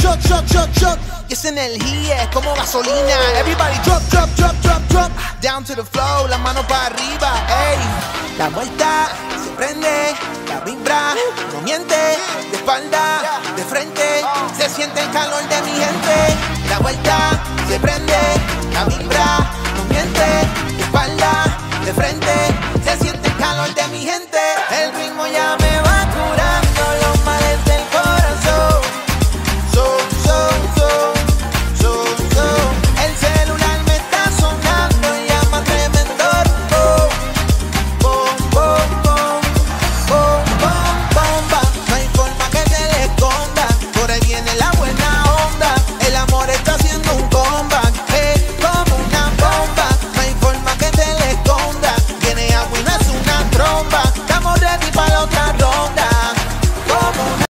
shot, shot, shot, shot. Y esa energía es como gasolina. Everybody drop, drop, drop, drop, drop. Down to the flow, la mano para arriba, ey. La vuelta se prende, la vibra no miente. De espalda, de frente, se siente el calor de mi gente. La vuelta se prende, la vibra no miente. De espalda, de frente, se siente el calor de mi gente. El ritmo ya me